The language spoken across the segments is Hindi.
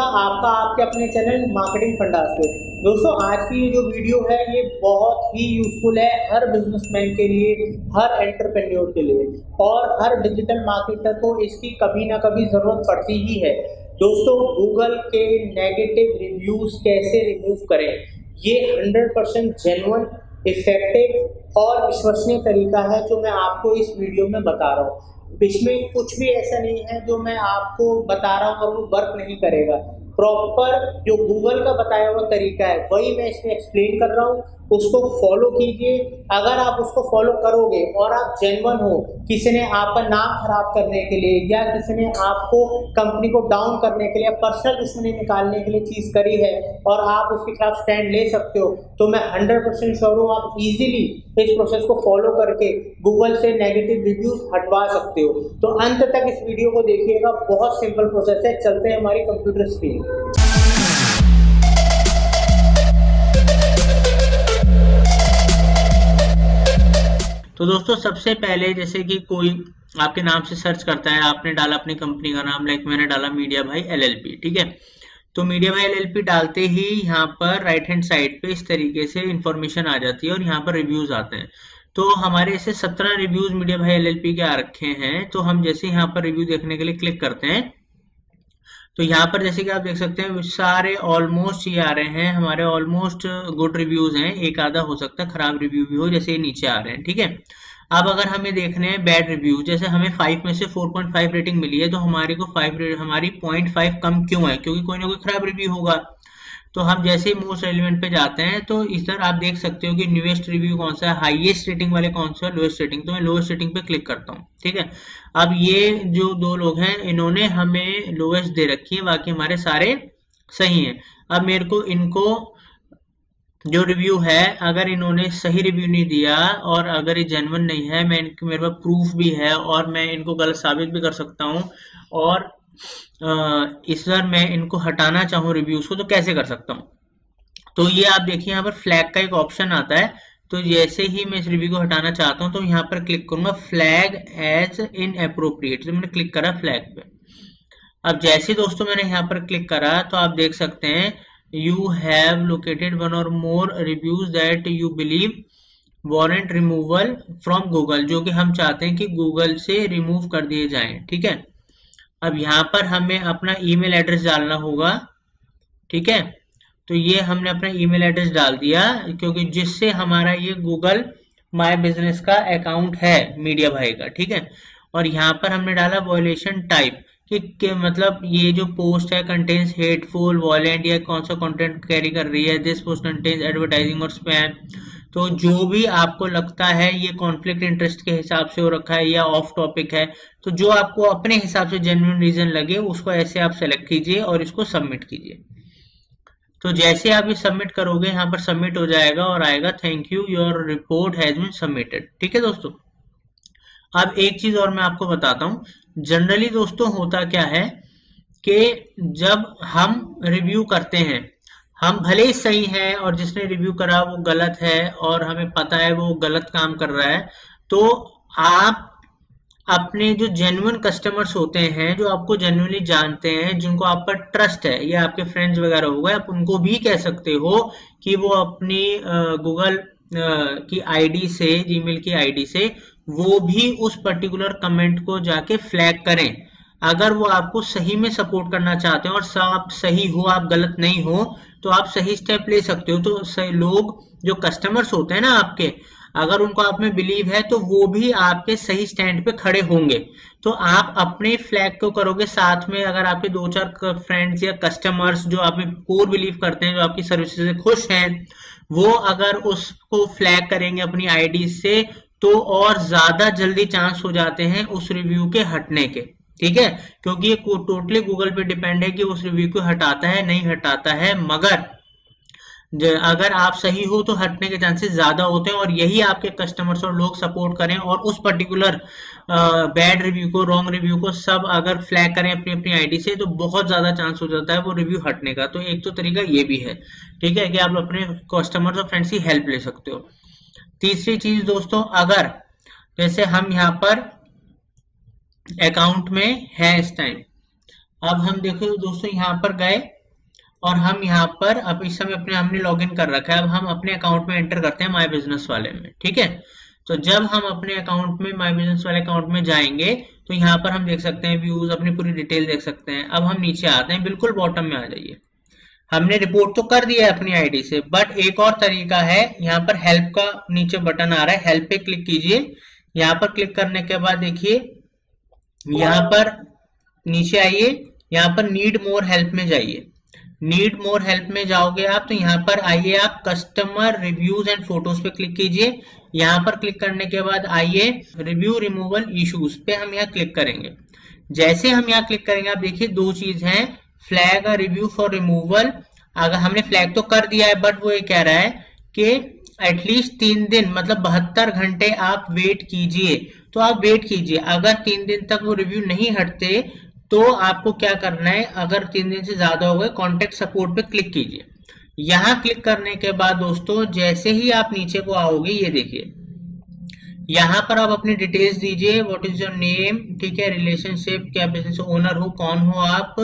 का आपका, आपके अपने चैनल मार्केटिंग फंडा से। दोस्तों, आज की ये जो वीडियो है, ये बहुत ही यूजफुल है हर बिजनेसमैन के लिए, हर एंटरप्रेन्योर के लिए। और हर डिजिटल मार्केटर को इसकी कभी ना कभी ज़रूरत पड़ती ही है। दोस्तों गूगल के नेगेटिव रिव्यूज़ कैसे रिमूव करें? ये 100 परसेंट जेनुअन इफ़ेक्टिव और विश्वसनीय तरीका है जो मैं आपको इस वीडियो में बता रहा हूँ। इसमें कुछ भी ऐसा नहीं है जो मैं आपको बता रहा हूँ और वो वर्क नहीं करेगा। प्रॉपर जो गूगल का बताया हुआ तरीका है, वही मैं इसमें एक्सप्लेन कर रहा हूँ। उसको फॉलो कीजिए। अगर आप उसको फॉलो करोगे और आप जेनवन हो, किसी ने आपका नाम खराब करने के लिए या किसी ने आपको कंपनी को डाउन करने के लिए पर्सनल दुश्मनी निकालने के लिए चीज़ करी है और आप उसके खिलाफ स्टैंड ले सकते हो तो मैं हंड्रेड परसेंट श्योर हूँ आप इजीली इस प्रोसेस को फॉलो करके गूगल से नेगेटिव रिव्यूज़ हटवा सकते हो। तो अंत तक इस वीडियो को देखिएगा। बहुत सिंपल प्रोसेस है। चलते हैं हमारी कंप्यूटर स्क्रीन तो दोस्तों, सबसे पहले जैसे कि कोई आपके नाम से सर्च करता है, आपने डाला अपनी कंपनी का नाम लाइक मैंने डाला मीडिया भाई एलएलपी ठीक है? तो मीडिया भाई एलएलपी डालते ही यहाँ पर राइट हैंड साइड पे इस तरीके से इंफॉर्मेशन आ जाती है और यहाँ पर रिव्यूज़ आते हैं। तो हमारे ऐसे सत्रह रिव्यूज़ मीडिया भाई एलएलपी के आ रखे हैं तो हम जैसे यहाँ पर रिव्यू देखने के लिए क्लिक करते हैं तो यहाँ पर जैसे कि आप देख सकते हैं, सारे ऑलमोस्ट ये आ रहे हैं, हमारे ऑलमोस्ट गुड रिव्यूज़ हैं, एक आधा हो सकता है, खराब रिव्यू भी हो, जैसे ये नीचे आ रहे हैं, ठीक है? अब अगर हमें देखने हैं बैड रिव्यू जैसे हमें फाइव में से फोर पॉइंट फाइव रेटिंग मिली है तो हमारे को फाइव हमारी पॉइंट फाइव कम क्यों है? क्योंकि कोई ना कोई खराब रिव्यू होगा। तो हम जैसे ही मोस्ट रेलिवेंट पे जाते हैं तो इधर आप देख सकते हो कि न्यूएस्ट रिव्यू कौन सा है हाईएस्ट रेटिंग वाले कौन सा है लोएस्ट रेटिंग तो मैं लोएस्ट रेटिंग पे क्लिक करता हूँ, ठीक है? अब ये जो दो लोग हैं, इन्होंने हमें लोएस्ट दे रखी है, बाकी हमारे सारे सही हैं। अब मेरे को इनको, जो रिव्यू है, अगर इन्होंने सही रिव्यू नहीं दिया और अगर ये जेनवन नहीं है, मैं इनके मेरे पास प्रूफ भी है और मैं इनको गलत साबित भी कर सकता हूँ और इस बार मैं इनको हटाना चाहूँ रिव्यूज़ को तो कैसे कर सकता हूँ? तो ये आप देखिए, यहाँ पर फ्लैग का एक ऑप्शन आता है। तो जैसे ही मैं इस रिव्यू को हटाना चाहता हूँ तो यहाँ पर क्लिक करूँगा फ्लैग एज इन अप्रोप्रिएट तो मैंने क्लिक करा फ्लैग पे। अब जैसे दोस्तों मैंने यहाँ पर क्लिक करा तो आप देख सकते हैं you have located one or more reviews that you believe warrant removal from Google जो कि हम चाहते हैं कि गूगल से रिमूव कर दिए जाएँ, ठीक है? अब यहाँ पर हमें अपना ईमेल एड्रेस डालना होगा ठीक है? तो ये हमने अपना ईमेल एड्रेस डाल दिया क्योंकि जिससे हमारा ये गूगल माय बिज़नेस का अकाउंट है मीडिया भाई का ठीक है? और यहाँ पर हमने डाला वॉयलेशन टाइप कि, मतलब ये जो पोस्ट है कंटेन्स हेटफुल वॉलेंट या कौन सा कंटेंट कैरी कर रही है दिस पोस्ट कंटेन्स एडवर्टाइजिंग और स्पैम तो जो भी आपको लगता है ये कॉन्फ्लिक्ट इंटरेस्ट के हिसाब से हो रखा है या ऑफ़ टॉपिक है तो जो आपको अपने हिसाब से जेन्यून रीजन लगे, उसको ऐसे आप सेलेक्ट कीजिए और इसको सबमिट कीजिए। तो जैसे आप ये सबमिट करोगे, यहाँ पर सबमिट हो जाएगा और आएगा thank you your report has been submitted ठीक है दोस्तों? अब एक चीज़ और मैं आपको बताता हूँ। जनरली दोस्तों होता क्या है कि जब हम रिव्यू करते हैं हम भले ही सही है और जिसने रिव्यू करा वो गलत है और हमें पता है वो गलत काम कर रहा है तो आप अपने जो जेन्युन कस्टमर्स होते हैं, जो आपको जेन्युनली जानते हैं, जिनको आप पर ट्रस्ट है, या आपके फ्रेंड्स वगैरह हो गए, आप उनको भी कह सकते हो कि वो अपनी गूगल की आईडी से जीमेल की आईडी से वो भी उस पर्टिकुलर कमेंट को जाके फ्लैग करें। अगर वो आपको सही में सपोर्ट करना चाहते हैं और आप सही हो, आप गलत नहीं हो तो आप सही स्टेप ले सकते हो। तो सही लोग, जो कस्टमर्स होते हैं ना आपके, अगर उनको आप में बिलीव है तो वो भी आपके सही स्टैंड पे खड़े होंगे। तो आप अपने फ्लैग को करोगे साथ में, अगर आपके दो चार फ्रेंड्स या कस्टमर्स जो आप में कोर बिलीव करते हैं, जो आपकी सर्विस से खुश हैं, वो अगर उसको फ्लैग करेंगे अपनी आईडी से तो और ज़्यादा जल्दी चांस हो जाते हैं उस रिव्यू के हटने के। ठीक है? क्योंकि ये टोटली गूगल पे डिपेंड है कि उस रिव्यू को हटाता है, नहीं हटाता है, मगर अगर आप सही हो तो हटने के चांसेस ज़्यादा होते हैं और यही आपके कस्टमर्स और लोग सपोर्ट करें और उस पर्टिकुलर बैड रिव्यू को रॉन्ग रिव्यू को सब अगर फ्लैग करें अपनी अपनी आईडी से तो बहुत ज़्यादा चांस हो जाता है वो रिव्यू हटने का। तो एक तो तरीका ये भी है, ठीक है, कि आप अपने कस्टमर्स और फ्रेंड्स की हेल्प ले सकते हो। तीसरी चीज़ दोस्तों, अगर जैसे हम यहाँ पर अकाउंट में है इस टाइम अब हम देखो दोस्तों यहाँ पर गए और हम यहाँ पर अब इस समय अपने हमने लॉगिन कर रखा है। अब हम अपने अकाउंट में एंटर करते हैं माय बिज़नेस वाले में, ठीक है? तो जब हम अपने अकाउंट में माय बिज़नेस वाले अकाउंट में जाएँगे तो यहाँ पर हम देख सकते हैं व्यूज़ अपनी पूरी डिटेल देख सकते हैं। अब हम नीचे आते हैं, बिल्कुल बॉटम में आ जाइए। हमने रिपोर्ट तो कर दिया है अपनी आईडी से बट एक और तरीका है, यहाँ पर हेल्प का नीचे बटन आ रहा है हेल्प पे क्लिक कीजिए। यहाँ पर क्लिक करने के बाद देखिए यहाँ पर नीचे आइए यहाँ पर नीड मोर हेल्प में जाइए। नीड मोर हेल्प में जाओगे आप तो यहाँ पर आइए आप कस्टमर रिव्यूज़ एंड फ़ोटोज़ पे क्लिक कीजिए। यहाँ पर क्लिक करने के बाद आइए रिव्यू रिमूवल इश्यूज़ पे हम यहाँ क्लिक करेंगे। जैसे हम यहाँ क्लिक करेंगे आप देखिए दो चीज़ हैं flag a review for removal अगर हमने फ्लैग तो कर दिया है बट वो ये कह रहा है कि एटलीस्ट तीन दिन मतलब बहत्तर घंटे आप वेट कीजिए। तो आप वेट कीजिए। अगर तीन दिन तक वो रिव्यू नहीं हटते तो आपको क्या करना है? अगर तीन दिन से ज़्यादा हो गए कॉन्टेक्ट सपोर्ट पे क्लिक कीजिए। यहाँ क्लिक करने के बाद दोस्तों, जैसे ही आप नीचे को आओगे, ये देखिए। यहाँ पर आप अपनी डिटेल्स दीजिए व्हाट इज़ योर नेम ठीक है रिलेशनशिप क्या बिज़नेस ओनर हो, कौन हो आप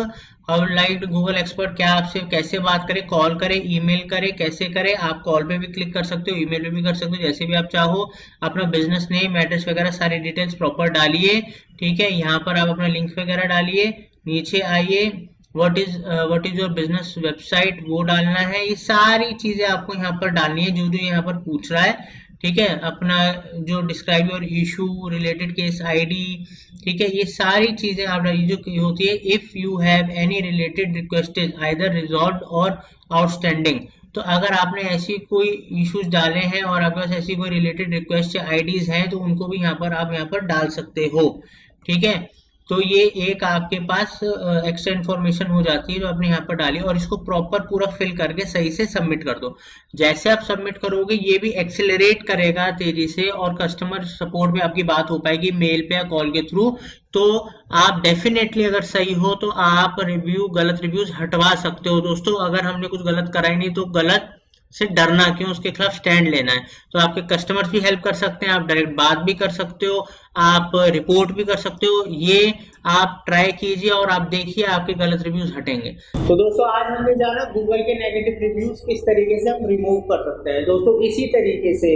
हाउ लाइक गूगल एक्सपर्ट क्या आपसे कैसे बात करें कॉल करें ईमेल करें, कैसे करें, आप कॉल पे भी क्लिक कर सकते हो ईमेल पे भी कर सकते हो, जैसे भी आप चाहो, अपना बिज़नेस नेम एड्रेस वगैरह, सारी डिटेल्स प्रॉपर डालिए, ठीक है, यहाँ पर आप अपना लिंक वगैरह डालिए, नीचे आइए what is what is your business website वो डालना है। ये सारी चीज़ें आपको यहाँ पर डालनी है। जो जो यहाँ पर पूछ रहा है। ठीक है? अपना जो describe your issue related case ID ठीक है? ये सारी चीज़ें आप जो होती है if you have any related requested either resolve or outstanding तो अगर आपने ऐसी कोई इश्यूज़ डाले हैं और आपके पास ऐसी कोई रिलेटेड रिक्वेस्ट आईडीज हैं तो उनको भी यहाँ पर आप यहाँ पर डाल सकते हो। ठीक है? तो ये एक आपके पास एक्स्ट्रा इन्फॉर्मेशन हो जाती है जो आपने यहाँ पर डाली और इसको प्रॉपर पूरा फिल करके सही से सबमिट कर दो। जैसे आप सबमिट करोगे, ये भी एक्सेलरेट करेगा तेज़ी से और कस्टमर सपोर्ट में आपकी बात हो पाएगी मेल पे या कॉल के थ्रू तो आप डेफिनेटली अगर सही हो तो आप रिव्यू गलत रिव्यूज़ हटवा सकते हो। दोस्तों, अगर हमने कुछ गलत करा ही नहीं तो गलत से डरना क्यों? उसके खिलाफ स्टैंड लेना है। तो आपके कस्टमर्स भी हेल्प कर सकते हैं, आप डायरेक्ट बात भी कर सकते हो, आप रिपोर्ट भी कर सकते हो। ये आप ट्राई कीजिए और आप देखिए आपके गलत रिव्यूज़ हटेंगे। तो दोस्तों, आज हमने जाना गूगल के नेगेटिव रिव्यूज़ किस तरीके से हम रिमूव कर सकते हैं। दोस्तों, इसी तरीके से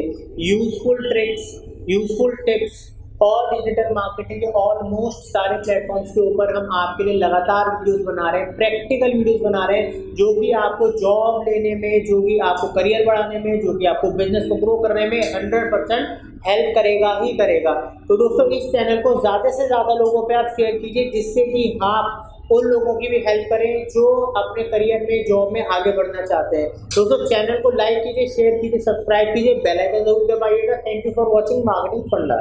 यूजफुल ट्रिक्स यूजफुल टिप्स और डिजिटल मार्केटिंग के ऑलमोस्ट सारे प्लेटफॉर्म्स के ऊपर हम आपके लिए लगातार वीडियोस बना रहे हैं प्रैक्टिकल वीडियोस बना रहे हैं, जो कि आपको जॉब लेने में, जो कि आपको करियर बढ़ाने में, जो कि आपको बिज़नेस को ग्रो करने में हंड्रेड परसेंट हेल्प करेगा ही करेगा। तो दोस्तों, इस चैनल को ज़्यादा से ज़्यादा लोगों पर आप शेयर कीजिए, जिससे कि आप उन लोगों की भी हेल्प करें जो अपने करियर में जॉब में आगे बढ़ना चाहते हैं। दोस्तों चैनल को लाइक कीजिए शेयर कीजिए सब्सक्राइब कीजिए बेल आइकन ज़रूर दबाइएगा। Thank you for watching marketing funda